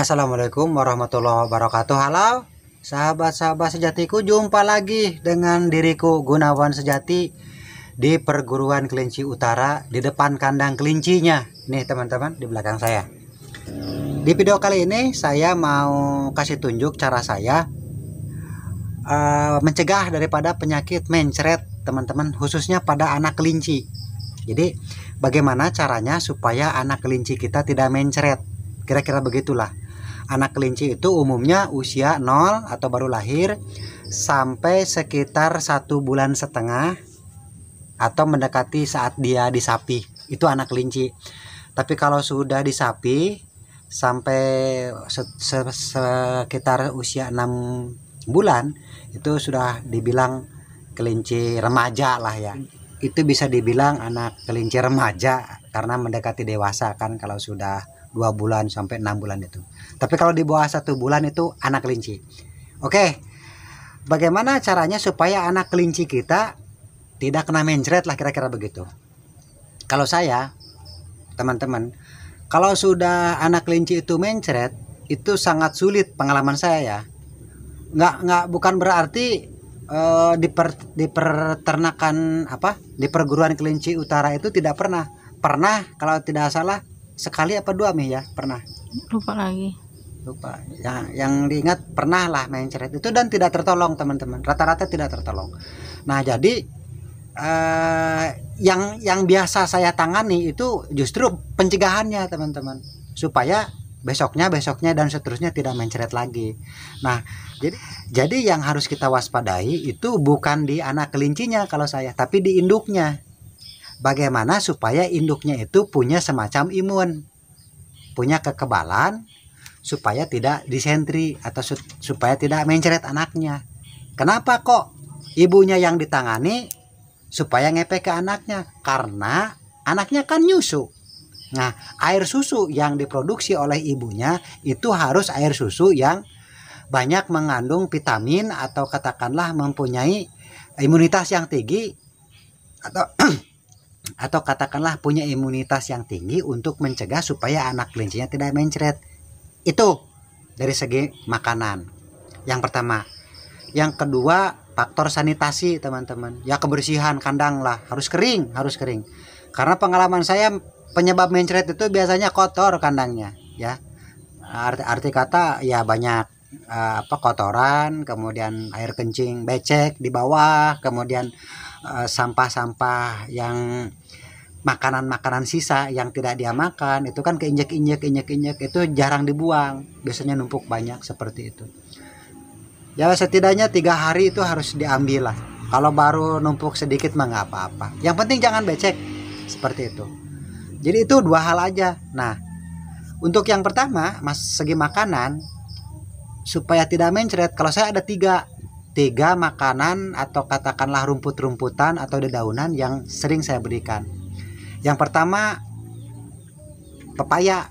Assalamualaikum warahmatullahi wabarakatuh. Halo sahabat-sahabat sejatiku Jumpa lagi dengan diriku Gunawan Sejati Di perguruan kelinci utara Di depan kandang kelincinya. Nih teman-teman di belakang saya. Di video kali ini saya mau kasih tunjuk cara saya uh, Mencegah daripada penyakit mencret teman-teman Khususnya pada anak kelinci. Jadi bagaimana caranya supaya anak kelinci kita tidak mencret? Kira-kira begitulah anak kelinci itu umumnya usia 0 atau baru lahir sampai sekitar satu bulan setengah atau mendekati saat dia disapi. Itu anak kelinci. Tapi kalau sudah disapi sampai se se sekitar usia 6 bulan itu sudah dibilang kelinci remaja lah ya. Itu bisa dibilang anak kelinci remaja karena mendekati dewasa kan kalau sudah dua bulan sampai enam bulan itu. Tapi kalau di bawah satu bulan itu anak kelinci. Oke bagaimana caranya supaya anak kelinci kita tidak kena mencret lah kira-kira begitu? Kalau saya teman-teman kalau sudah anak kelinci itu mencret itu sangat sulit pengalaman saya ya. Nggak nggak bukan berarti uh, di, per, di apa di perguruan kelinci utara itu tidak pernah. Pernah kalau tidak salah sekali apa dua mi ya? Pernah? Lupa lagi. Lupa. Ya, yang diingat pernah lah main ceret itu dan tidak tertolong teman-teman. Rata-rata tidak tertolong. Nah jadi eh, yang yang biasa saya tangani itu justru pencegahannya teman-teman. Supaya besoknya besoknya dan seterusnya tidak mencret lagi. Nah jadi jadi yang harus kita waspadai itu bukan di anak kelincinya kalau saya tapi di induknya bagaimana supaya induknya itu punya semacam imun punya kekebalan supaya tidak disentri atau su supaya tidak mencret anaknya. Kenapa kok ibunya yang ditangani supaya ngepek ke anaknya? Karena anaknya kan nyusu. Nah air susu yang diproduksi oleh ibunya itu harus air susu yang banyak mengandung vitamin atau katakanlah mempunyai imunitas yang tinggi atau atau katakanlah punya imunitas yang tinggi untuk mencegah supaya anak kelincinya tidak mencret. Itu dari segi makanan. Yang pertama. Yang kedua, faktor sanitasi, teman-teman. Ya kebersihan kandang lah, harus kering, harus kering. Karena pengalaman saya penyebab mencret itu biasanya kotor kandangnya, ya. Arti, arti kata ya banyak uh, apa kotoran, kemudian air kencing becek di bawah, kemudian Eh, sampah-sampah uh, yang makanan-makanan sisa yang tidak dia makan itu kan keinjek-injek injek-injek itu jarang dibuang. Biasanya numpuk banyak seperti itu. Ya setidaknya tiga hari itu harus diambil lah. Kalau baru numpuk sedikit mah nggak apa-apa. Yang penting jangan becek. Seperti itu. Jadi itu dua hal aja. Nah untuk yang pertama mas segi makanan supaya tidak mencret kalau saya ada tiga. Tiga makanan atau katakanlah rumput-rumputan atau dedaunan yang sering saya berikan. Yang pertama pepaya,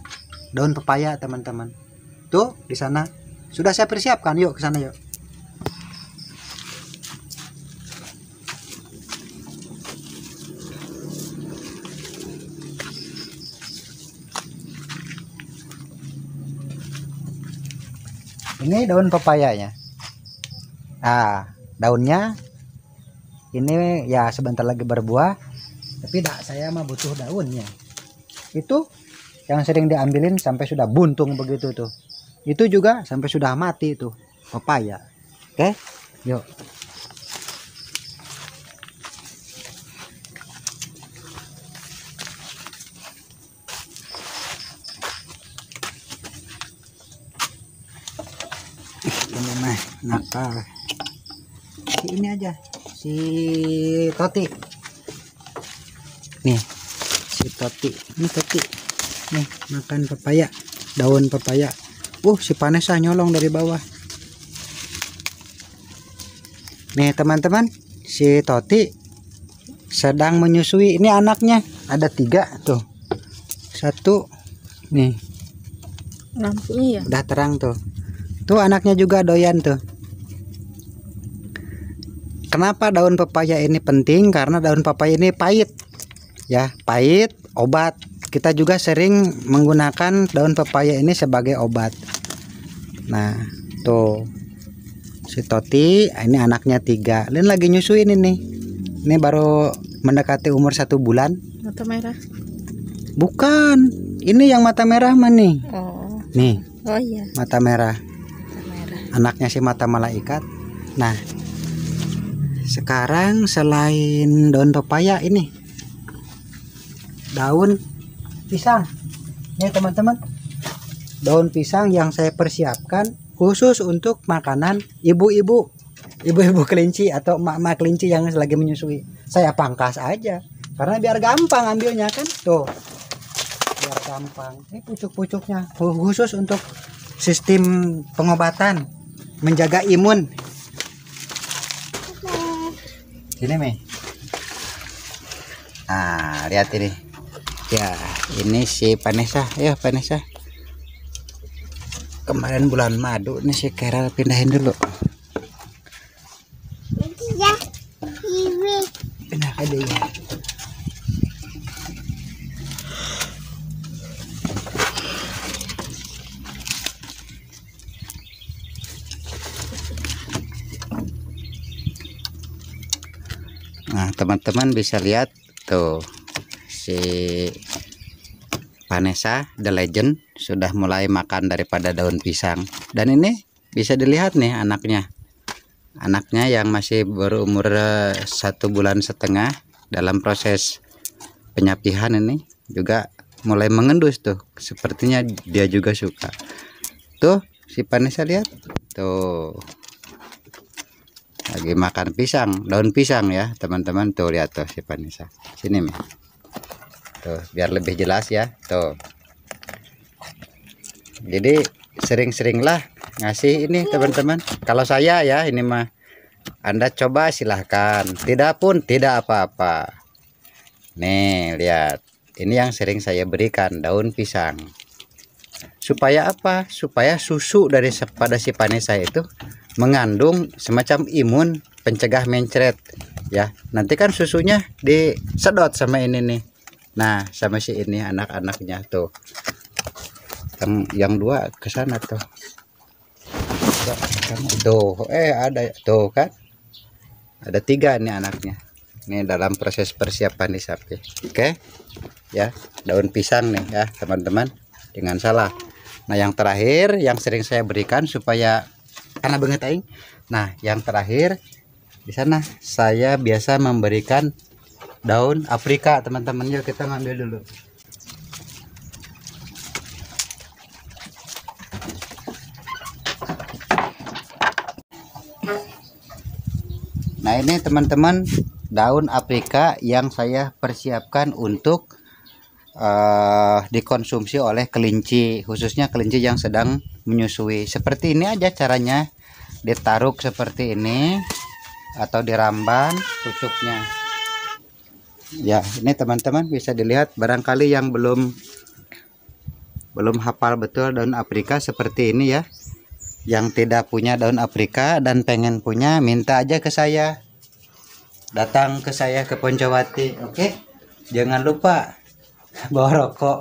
daun pepaya teman-teman. Tuh di sana sudah saya persiapkan. Yuk ke sana yuk. Ini daun pepayanya nah daunnya ini ya sebentar lagi berbuah tapi tidak saya mah butuh daunnya. Itu yang sering diambilin sampai sudah buntung begitu tuh. Itu juga sampai sudah mati tuh pepaya. Oke? Yuk ini mah nakal. Si ini aja si Toti nih. Si Toti ini Toti nih makan pepaya. Daun pepaya. Uh si Vanessa nyolong dari bawah. Nih teman-teman si Toti sedang menyusui. Ini anaknya. Ada tiga tuh. Satu nih. Lampunya ya udah terang tuh. Tuh anaknya juga doyan tuh. Kenapa daun pepaya ini penting? Karena daun pepaya ini pahit. Ya, pahit, obat. Kita juga sering menggunakan daun pepaya ini sebagai obat. nah tuh si Toti ini anaknya tiga Lin lagi nyusuin ini ini baru mendekati umur satu bulan Mata merah. bukan ini yang mata merah mah nih Oh. nih Oh iya, mata merah mata merah. anaknya si mata malaikat nah sekarang selain daun pepaya ini daun pisang. Ya teman-teman. Daun pisang yang saya persiapkan khusus untuk makanan ibu-ibu. Ibu-ibu kelinci atau emak-emak kelinci yang lagi menyusui. Saya pangkas aja. Karena biar gampang ambilnya kan. Tuh. Biar gampang. Ini pucuk-pucuknya. Khusus untuk sistem pengobatan. Menjaga imun. Sini Mei nah lihat ini ya ini si Vanessa. Ya Vanessa. Kemarin bulan madu nih si Carol pindahin dulu. Pindah ke dia. Nah, teman-teman bisa lihat tuh si Vanessa the legend sudah mulai makan daripada daun pisang. Dan ini bisa dilihat nih anaknya. Anaknya yang masih berumur eh, satu bulan setengah dalam proses penyapihan ini juga mulai mengendus tuh. Sepertinya dia juga suka. Tuh si Vanessa lihat. Tuh lagi makan pisang daun pisang ya teman-teman tuh lihat tuh si Vanessa sini Mi. Tuh biar lebih jelas ya. Tuh. Jadi sering-seringlah ngasih ini teman-teman. Kalau saya ya ini mah Anda coba silahkan. Tidak pun tidak apa-apa. Nih lihat. Ini yang sering saya berikan daun pisang. Supaya apa? Supaya susu dari pada si Vanessa itu mengandung semacam imun pencegah mencret. Ya nanti kan susunya disedot sama ini nih nah sama si ini anak-anaknya tuh. Yang yang dua ke sana tuh. Sana. tuh eh ada. Tuh kan? Ada tiga nih anaknya. Ini dalam proses persiapan di sapi. Oke? Ya daun pisang nih ya teman-teman. Dengan salah. Nah yang terakhir yang sering saya berikan supaya karena banget aing. Nah, yang terakhir di sana saya biasa memberikan daun Afrika, teman-teman. Yuk kita ngambil dulu. Nah, ini teman-teman daun Afrika yang saya persiapkan untuk eh, dikonsumsi oleh kelinci, khususnya kelinci yang sedang menyusui. Seperti ini aja caranya. Ditaruh seperti ini atau diramban pucuknya. Ya, ini teman-teman bisa dilihat barangkali yang belum belum hafal betul daun Afrika seperti ini ya. Yang tidak punya daun Afrika dan pengen punya minta aja ke saya. Datang ke saya ke Poncowati, oke? Jangan lupa bawa rokok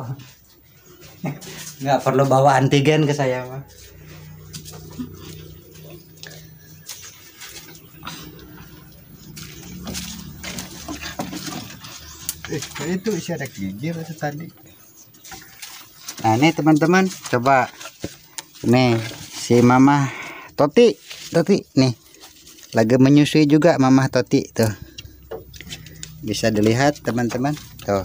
nggak perlu bawa antigen ke saya mah eh itu isi ada gigi itu tadi nah ini teman-teman coba nih si mama Toti Toti nih lagi menyusui juga mama Toti tuh bisa dilihat teman-teman tuh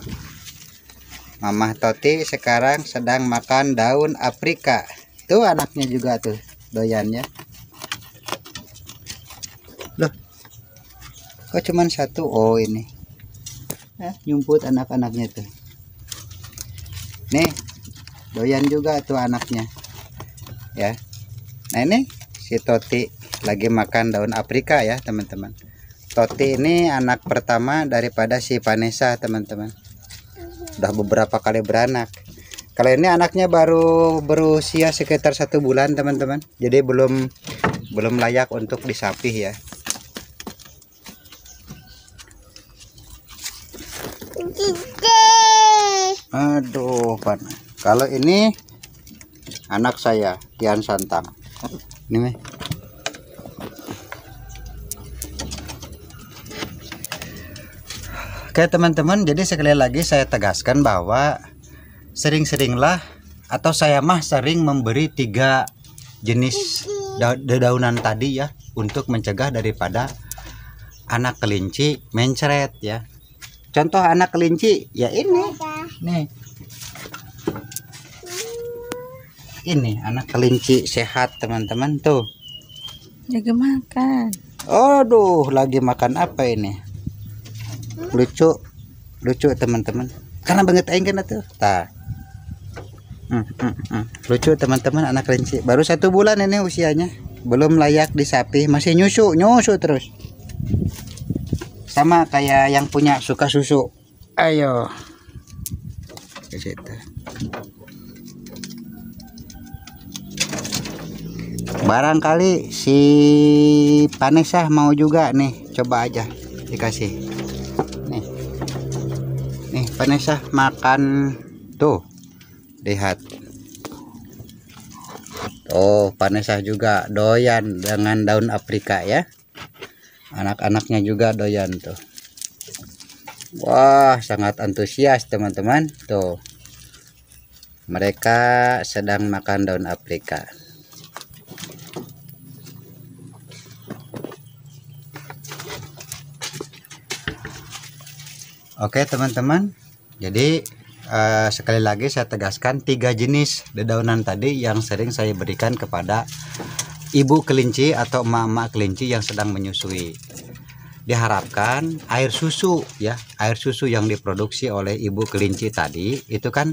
Mama Toti sekarang sedang makan daun Afrika. Tuh anaknya juga tuh doyannya. Loh. Kok cuman satu? Oh ini. Nyumput anak-anaknya tuh. Nih. Doyan juga tuh anaknya. Ya. Nah ini si Toti lagi makan daun Afrika ya, teman-teman. Toti ini anak pertama daripada si Vanessa, teman-teman udah beberapa kali beranak kalau ini anaknya baru berusia sekitar satu bulan teman-teman jadi belum belum layak untuk disapih ya aduh pan kalau ini anak saya Tian Santang. Ini meh. Oke teman-teman, jadi sekali lagi saya tegaskan bahwa sering-seringlah atau saya mah sering memberi tiga jenis da- dedaunan tadi ya untuk mencegah daripada anak kelinci mencret ya. Contoh anak kelinci ya ini, nih. Ini anak kelinci sehat teman-teman tuh. Lagi makan. Aduh, lagi makan apa ini? Lucu, lucu teman-teman. Karena banget aing kan tuh. Tah. Hmm, hmm, hmm. Lucu teman-teman anak kelinci. Baru satu bulan ini usianya. Belum layak disapi, masih nyusu, nyusu terus. Sama kayak yang punya suka susu. Ayo. Barangkali si Vanessa mau juga nih, coba aja dikasih. Nih. Nih Vanessa makan tuh. Lihat. Oh, Vanessa juga doyan dengan daun aprika ya. Anak-anaknya juga doyan tuh. Wah, sangat antusias teman-teman. Tuh. Mereka sedang makan daun aprika. Oke teman-teman, jadi eh, sekali lagi saya tegaskan tiga jenis dedaunan tadi yang sering saya berikan kepada ibu kelinci atau emak-emak kelinci yang sedang menyusui. Diharapkan air susu ya, air susu yang diproduksi oleh ibu kelinci tadi itu kan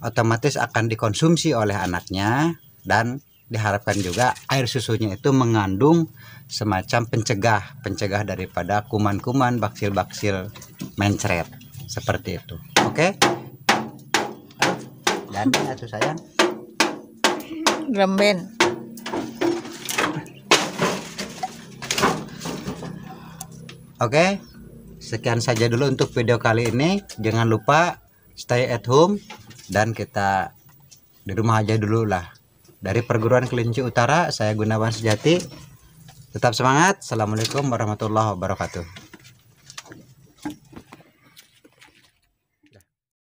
otomatis akan dikonsumsi oleh anaknya dan diharapkan juga air susunya itu mengandung semacam pencegah pencegah daripada kuman-kuman baksil-baksil mencret. Seperti itu. Oke? Dan atuh sayang. Gremben. Oke sekian saja dulu untuk video kali ini. Jangan lupa stay at home dan kita di rumah aja dulu lah. Dari perguruan kelinci utara saya Gunawan Sejati. Tetap semangat. Assalamualaikum warahmatullahi wabarakatuh